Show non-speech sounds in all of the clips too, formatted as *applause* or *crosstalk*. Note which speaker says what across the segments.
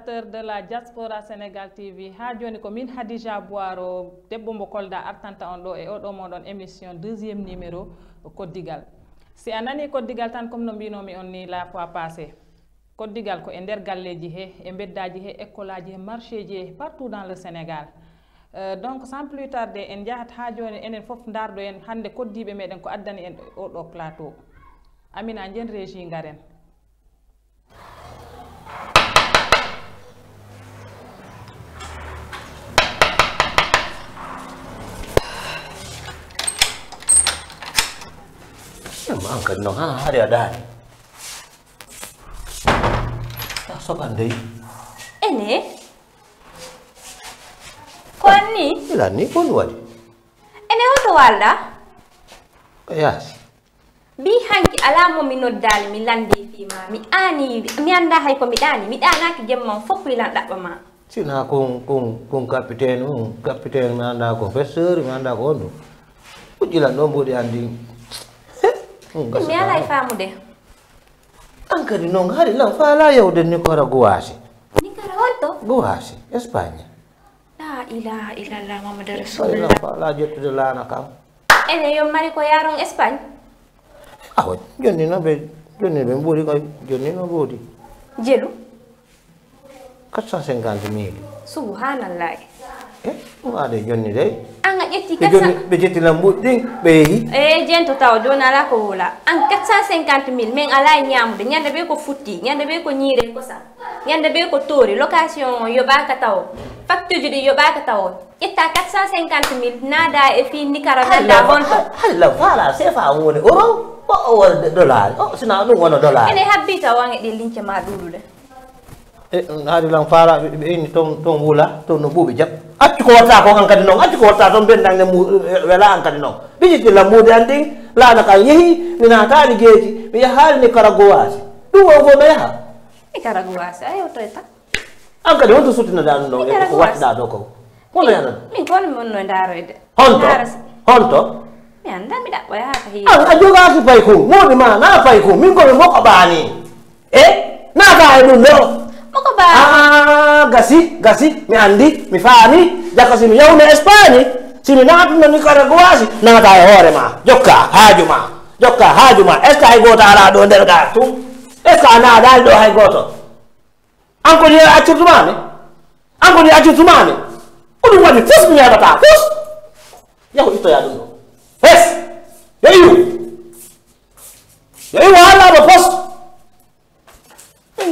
Speaker 1: spectateurs de la diaspora sénégal tv ha joni ko min hadija Boaro debbo mo kolda artanta on do e do modon émission deuxième numéro koddigal si a nani d'igal tan comme no binomi on ni la fois passé koddigal ko e der galleji he e beddaji he école aji he marché ji partout dans le sénégal euh, donc sans plus tarder en jahat ha joni enen fof ndardo en hande koddiɓe meden ko addani en do plateau amina jen régie
Speaker 2: ngaren hankali no ha har ya da ta so kan
Speaker 3: dai ene kwani
Speaker 2: ila ni kon wali
Speaker 3: ene woto
Speaker 2: walda yes
Speaker 3: bi hanki alamo mi noddali mi landi fima mi ani mi anda hay ko mi dani mi danaki jemman fof wilan ɗaɓɓa ma
Speaker 2: sina kon kon kon capitaine um capitaine mi anda ko fesseur mi anda ko on ɗum ujjilan ɗon andi ɗum
Speaker 3: mi alaa e faamude
Speaker 2: an kadi noon hari lan fa alaa yewde nikora
Speaker 3: gowaasi nikara holto
Speaker 2: gowaasi espagne
Speaker 3: la ilaha illallah mamadou rasulullah
Speaker 2: fa alaa jettude laana kam
Speaker 3: enen yon mari ko yaron espagne
Speaker 2: awa jonni noon ɓe jonni ɓe ɓuuri ka jonni noon ɓoodi
Speaker 3: jelu
Speaker 2: 450 mille
Speaker 3: subhanallahi
Speaker 2: Eh, ada joni
Speaker 3: dai anga ƴetti
Speaker 2: ɓe ƴetti lambut ɗin ɓe yehi
Speaker 3: e eh, jen to taw joni kan ala ko hola en 450 mille min ala e ñamude ñande ɓe ko futti ñande ɓe ko ñiire kosa ñande ɓe ko toori location yoɓaka taw facture ji ɗi yoɓaka taw ƴetta 450 kan mille naada e fi nicaramada bonto
Speaker 2: halla voilà sefa woni euro o o wona dollar o sina ɗum wona dollar
Speaker 3: ene habbita wange ɗi lince ma ɗuɗude
Speaker 2: e eh, haadilan fara ɓe inni ton ton wula ton no ɓuuɓi jab accu ko watta ko hankadi noon accu ko watta toon bendange mu eh, wela hankadi noon ɓijit ɓilla muude an ndin yehi kan yeehi mi naataani geeji mi yahaali ni karagowaasi ɗum o fof mi yaha
Speaker 3: i karagowaasi a yewtoyta
Speaker 2: an kadi honto suttinada ɗum ɗon ko wattiɗa ɗo ko hono yanan
Speaker 3: min kono mi wonno ndaaroyde
Speaker 2: honto honto
Speaker 3: mi annda mi ɗaɓɓoya haa ka hiyi
Speaker 2: an a jogaaki payku kum ni ma naa fay kum min komi mokko ɓaani e eh? naata e ɗum
Speaker 3: Poko ba?
Speaker 2: Ah, gasi, gasi, mi Andi, mi Fani, ya kasi mi yau mi Espani. Si mi napi mi Nicaragua si, na tayo hore e ma. Joka, haju ma. Joka, haju ma. Eska hay gota ala do ndero da tu. Eska na dal do hay goto. Anko ni achu tumane. Anko ni achu tumane. Ulu wani fus mi ya bata, fus. Yau ito ya dunno. Fes. Yayu. Yayu wala
Speaker 1: ba fus.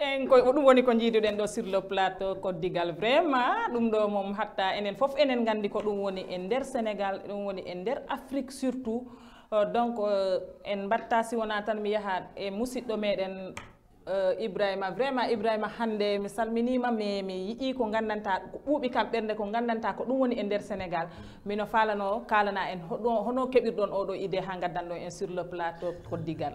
Speaker 1: en ko ɗum woni ko jiiduɗen ɗo sur le plateau koddigal vraiment ɗum ɗo mom hatta enen fof enen nganndi ko ɗum woni e ndeer sénégal ɗum woni e ndeer afrique surtout euh, donc euh, en mbatta si wona tan mi yaha e musiɗɗo meɗen euh, ibrahima vraiment ibrahima hannde mi salminima ma mi yiƴi ko nganndanta ko ɓuuɓi kam ɓernde ko nganndanta ko ɗum woni e ndeer sénégal mino faalano kaalana en hoɗo hono keɓirɗon oɗo idée haa ngaddanɗo en sur le plateau koddigal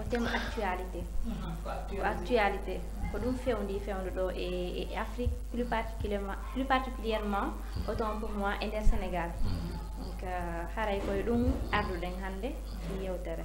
Speaker 2: ko
Speaker 3: thème actualité ko actualité ko ɗum fewndi fewndo ɗo e, e e afrique plus particulièrement plus particulièrement autant pour moi e nder sénégal mm-hmm. donc euh, haray koye ɗum arduɗen hannde e yewtere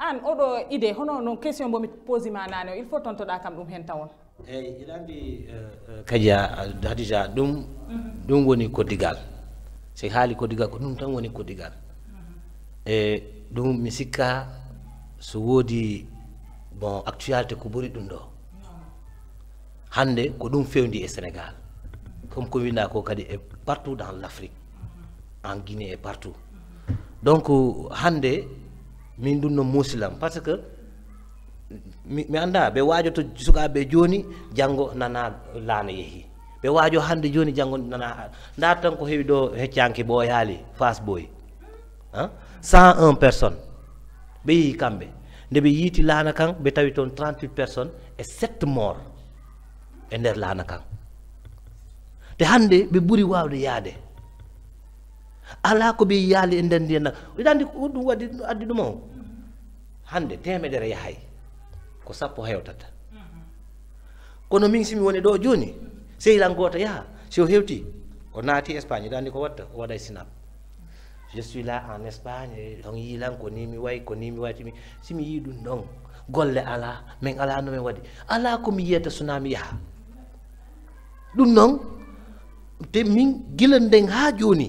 Speaker 1: an oɗo idée hono non question mbomi posima nane o il faut da kam dum hen tawon
Speaker 2: eyyi eh, iɗa eh, andi eh, kadi hadija dum mhm. dum woni koddigal si hali koddigal ko ɗum tan woni koddigal mhm. e dum misika su wodi woodi bon actualité ko buri ɗum ɗo ko dum fewndi e sénégal comme ko winda ko kadi e partout dans l'Afrique. Mhm. en guinée e partout donc Hande, min ɗum no musilam par ce que mi, mi anda ɓe waajo to sukaɓe joni janngo nana laana yeehi ɓe waajo hannde joni janngo nana ndaar tan ko heewi ɗo heccanke ɓooyaali face boy hein? Ah, cent un personne ɓe yeehi kamɓe nde ɓe yiiti laana kan ɓe tawi toon 38 personne e sept mort e ndeer laana kan te hannde ɓe ɓuri waawde yaade ala ko ɓe yaali e nder ndiyanna ɗa andi hoɗum waddi addi ɗum o hande temeɗere yahay ko sappo hewtata kono min simi woni ɗo joni sehilan goota yaha si o hewti o naati espagne ɗa andi ko watta o waɗa sinap je suis là en espagne on yilan ko ni mi way ko ni mi waytimi simi yii ɗum ɗon golle ala min ala no min waɗi ala komi yiyata sonami yaha ɗum noon te min gila nden haa jooni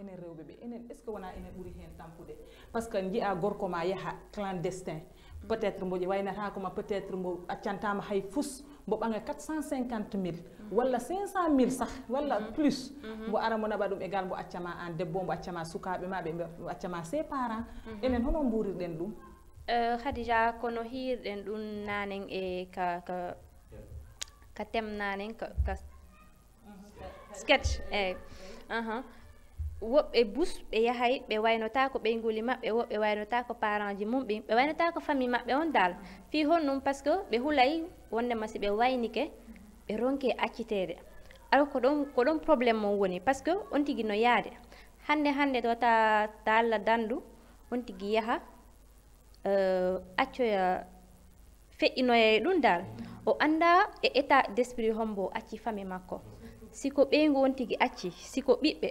Speaker 1: enen rewɓe enen est ce que wona enen ɓuuri heen tampude par ce que jiya gorko ma yaha clandestin peut être mboƴe waynatako ma peut être mbo accantama hay fous mbo banga 450 mille walla 500 mille sah walla mhm. plus mhm. mbo ara mo naɓa ɗum égal e mbo accama an debbo mbo accama sukabe ma ɓe mbo accama ses parents mhm. enen hono dum euh
Speaker 3: khadija kono hirden dun nanen e ka ka ka tem nanen ka sketch eyi eh. woɓɓe bus ɓe yahay ɓe waynota ko ɓeyguli maɓɓe woɓɓe waynota ko parent ji mum ɓe ɓe waynota ko famille maɓɓe on dal fi hon num par ce que ɓe hulayi wondema si ɓe waynike ɓe ronke accitede alors ko ɗon ko ɗon probléme mo woni par ce que on tigui no yaade hande hande ɗo ta ta allah dandu on tigui yaaha euh, accoya feƴƴinoyay e ɗum dal o anda e état d' esprit hombo o acci famille makko siko ɓeygu on tigui acci siko ɓiɓɓe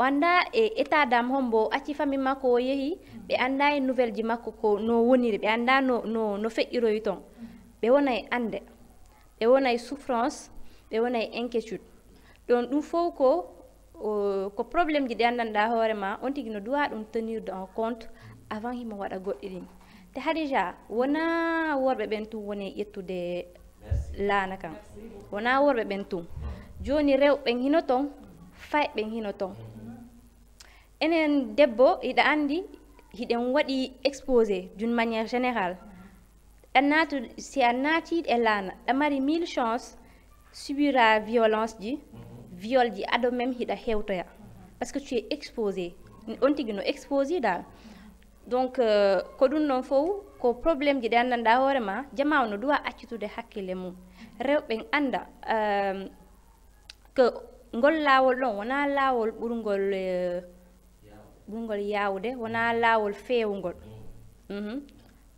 Speaker 3: wanda e état dam hombo acci famille makko o yehi ɓe annda e nouvelle ji makko ko no woniri ɓe annda no no no feƴƴiroyi ton ɓe wona e ande ɓe wona e souffrance ɓe wona e inquiétude ɗon ɗum fof ko ko probléme ji ɗi anndanɗa hoore ma on tigui no duwa ɗum tenir en compte avant himo waɗa goɗɗi ɗin te hadija wona worɓe ɓen tun woni ƴettude laana kan wona worɓe ɓen tun joni rewɓen hino ton fayɓen hino ton enen debbo ida andi hiden wadi exposé d'une manière générale ɗa si a naatiiɗo e laana mari mille chances subira violence di viol di ado même hida hewtoya par parce que tu es exposé on no exposé dal donc euh, ko dun ɗon fof ko problème ji ɗi anndanɗa hoore ma jama no duwa accitude hakkille mum anda euh que ngol laawol ɗon wonaa laawol euh, ɓurgol yawde wona lawol fewgol mhm.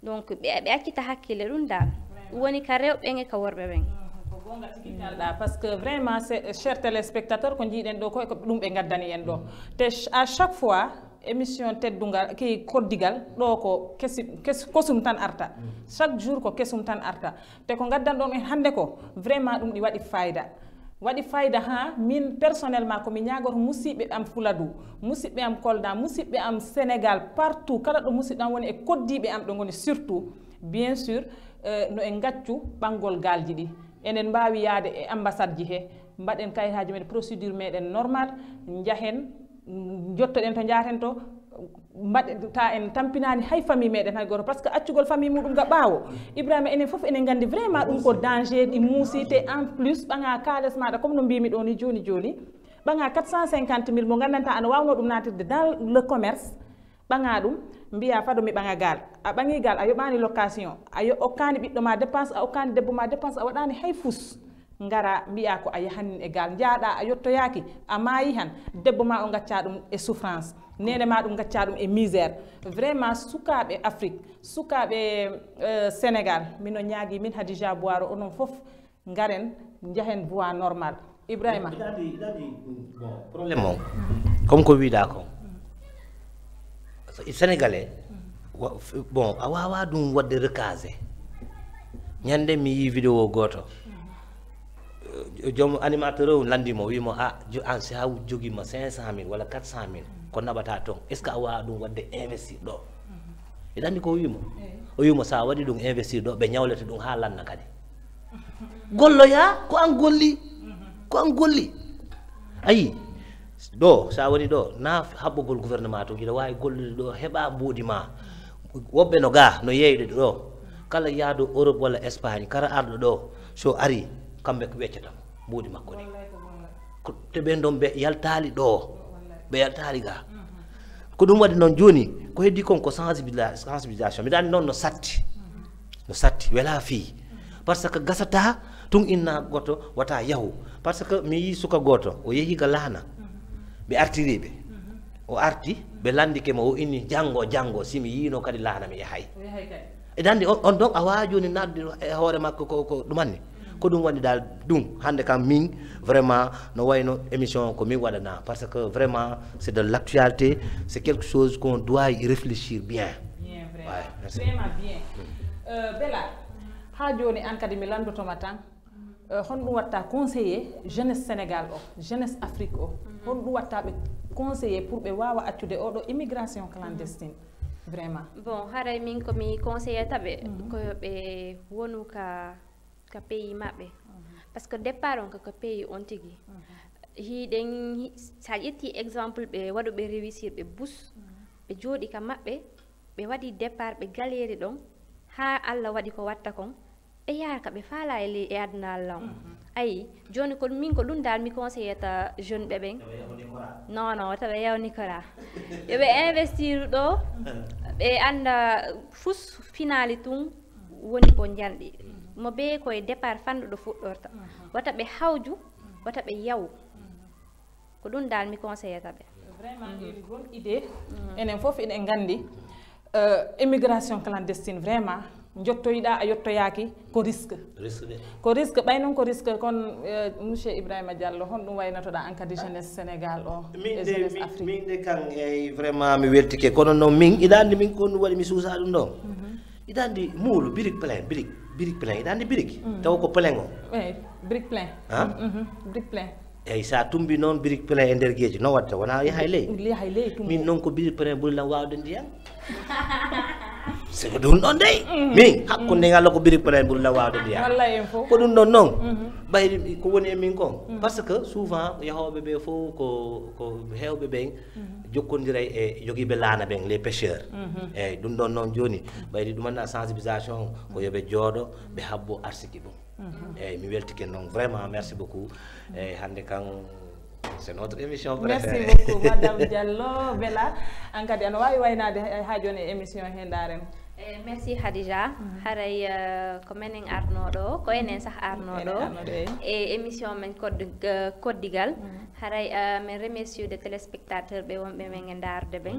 Speaker 3: donc ɓe accita hakkille ɗum da woni ka rewɓe ge ka worɓe ɓen
Speaker 1: mhm. gongatigitalɗa par ce que vraiment euh, cher téléspectateur ko jiiɗen ɗo koye ko ɗum ɓe gaddani en ɗo te à chaque fois émission teddugal ki koddigal ɗo ko kesi kosum tan arta mm. chaque jour ko kesum tan arta te ko gaddanɗon en hannde ko vraiment ɗum ɗi waɗi fayida waɗi fayida ha min personnellement komi ñagoto musiɓɓe am fuladou musiɓɓe am kolda musiɓɓe am sénégal partout kala ɗo musiɓɓe am woni e koddiɓe am ɗo goni surtout bien sûr uh, no en gaccu ɓangol galji ɗi enen mbawi yaade e ambassade ji he mbaɗen kayitaji mee procédure meɗen normal jahen jottoɗen to jaten to ta en tampinani hay famille meden hay goto parce que accugol famille mudum ga bawo ibrahima enen enen gandi vraiment ko danger en plus banga kales comme joni joni 450 000 mo gandanta an natirde dans le commerce banga dum mbiya fado mi banga gal a des gal a location a ma dépense a okkani debbo ma dépense a wadani hay ngara ko e gal a han ma o e souffrance neɗema ɗum gacca ɗum e misère vraiment sukaɓe afrique sukaɓe euh, sénégal mino ñaagui min hadija boiro onon fof garen jaahen voie normal ibrahima
Speaker 2: bon problème comme ko wiɗa ko sénégalais bon awa wawa ɗum wadde recasé ñande mi yi vidéo goto Eh, joomu animateur o landimo wiimo a an si ha jogiima 500 mille walla 400 mille ko naɓata toon est ce que a wawa ɗum wadde investir ɗo mhm. eɗa anndi ko o wiimo o wiimo so a waɗi ɗum investir ɗo ɓe ñawlete ɗum ha lanna kadi *laughs* golloya ko an golli mhm. ko an golli ayi ɗo sa waɗi ɗo na haɓɓogol gouvernement to ina wawi gollude ɗo heɓa mbodi ma woɓɓe no ga no yeyɗe ɗo kala yaado europe walla espagne kara arɗo ɗo so ari kamɓe ko weccatamo buudi makko ni to ɓen ɗon ɓe yaltaali ɗo ɓe yaltaali ga mhm. ko ɗum waɗi noon jooni ko heddi kon ko sensibilisation mbiɗa anndi noon no satti no satti wela fii mhm. par ce que gasata tun inna goto wata yahu par ce que mi yii suka gooto o yehi ga laana mhm. ɓe artiriɓe o arti ɓe landike mo o inni janngo janngo si mi yiino kadi laana mi yahay e dandi on ɗon a waawi jooni naatde hoore makko ko ɗumanni ko ɗum waɗi dal ɗum hannde kam min vraiment no wayno émission ko min waɗana par ce que vraiment c'est de l'actualité, c'est quelque chose qu'on doit y réfléchir bien
Speaker 1: bien vraiment bien mm. euh, bella ha joni an kadi mi landotoma tan euh, honɗum watta conseillé jeunesse sénégal o jeunesse afrique o mm-hmm. honɗum watta ɓe conseillé pour ɓe wawa accude oɗo immigration clandestine vraiment
Speaker 3: bon haray min komi conseillé taɓe mm-hmm. koyoɓe wonu ka ka pays maɓɓe par ce que départ on kako pays on tigui hiiɗen sa ƴetti exemple ɓe waɗuɓe réussir ɓe bus ɓe jooɗi ka maɓɓe ɓe waɗi départ ɓe galéri ɗon ha allah waɗi ko watta kon ɓe yaaka ɓe faala e e adna allah on ayi joni ko min ko ɗum dal mi conseillé ta jeune ɓe ɓen non non tawa yewnicora yoɓe investir ɗo *laughs* ɓe anda fus finali tun woni ko janɗi mo be koye départ fanɗo ɗo fuɗɗorta wata be hawju mm. wata ɓe yawu mm. ko dun dal mi conseiller tabe
Speaker 1: vraiment mm. une gon idée enen fof ene gandi euh immigration clandestine vraiment jottoyɗa ayottoyaki ko risque ko risque baynon ko risque kon euh, monsieur ibrahima diallo hon honɗum waynatoɗa en kadi jeunesse sénégal o jeunesse afrique
Speaker 2: min de kan ay eh, vraiment mi weltike kono noon min idandi min kon wadi mi susa ɗum do mhm. idandi andi muulu birik plein birik brique plein itande birik. Mm. taw ko plein o
Speaker 1: eyi eh, brique plein a mm, mm, brique plein
Speaker 2: ya, sa tumbi noon brique plein e nder gueeji no watta wona yaha
Speaker 1: e ley yaha e
Speaker 2: min noon ko brique plein ɓurilan wawde ndiyam *laughs* c'est ko mm-hmm. Ming. ɗon dey min hakkunde ngal ko biri pona ɓurla wawde
Speaker 1: ndiya
Speaker 2: ko ɗum ɗon noon ɓayri ko woni e min kon par ce que souvent yahoɓe ɓe fof ko ko hewɓe ɓen mm-hmm. jokkodiray e eh, joguiɓe laana ɓen les pêcheur eyyi ɗum mm-hmm. ɗon eh, noon joni ɓayri ɗumanna sensibilisation ko yooɓe jooɗo ɓe habbo arsiki ɗum eyyi eh, mi weltiken noon vraiment merci beaucoup eyyi hande kan c'est notre émission
Speaker 1: préféré
Speaker 2: merci *laughs*
Speaker 1: beaucoup madame diallo bella. an kadi ana wawi waynade ha joni e émission eyi
Speaker 3: eh, merci hadija mm. haray ko menen arnoɗo ko enen sah arnoɗo e émission men koddigal eh, mm. haray eh, min remerciude téléspectateur ɓe wonɓe men e darde ɓen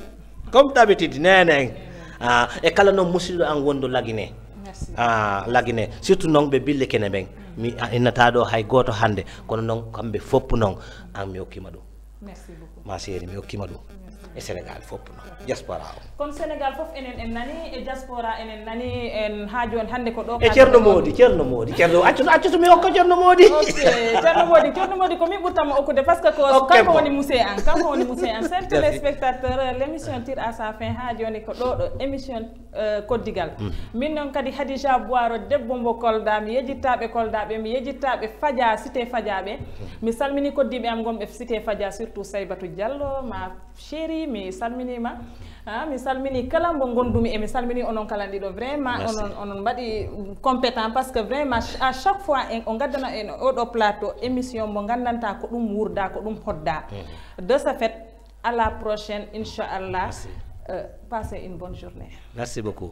Speaker 2: comme d'habitude neneng ah e kala no musidɗo an wondo lagine ah lagine surtout noon ɓe bille kene ɓen mi ah, innata do hay goto hande kono noon kamɓe fop noon an ah, mi
Speaker 1: merci beaucoup
Speaker 2: ma chérie mi hokkima ɗum e sénégal fof no diaspora o
Speaker 1: comme sénégal fof enen en nani e diaspora enen nani en haa jooni hannde ko ɗo
Speaker 2: e ceerno moodi ceerno moodi ceerno accu accutu mi hokka ceerno moodi
Speaker 1: ceerno moodi ceerno moodi ko min ɓurtamo okkude par ce que ko kanko woni mousier an kanko woni mousier an
Speaker 2: cert *laughs*
Speaker 1: téléspectateur l' émission tire à sa fin haa jooni ko ɗo ɗo émission euh, koddigal mm. min noon kadi hadija boiro debbo mbo kolda mi yejittaɓe koldaɓe mi yejittaɓe fadia cité fadiaɓe mm. mi salmini koddiɓe am gomɓe cité fadia surtout saybatou diallo ma chérie mais salminima ha ah, salmini kala mo e et eh, salmini onon kala ndido vraiment onon onon badi compétent parce que vraiment à chaque fois eh, on o un en plateau émission mo gandanta ko dum wurda ko dum hodda mhm. de ce fait à la prochaine inchallah euh, passez une bonne journée
Speaker 2: merci beaucoup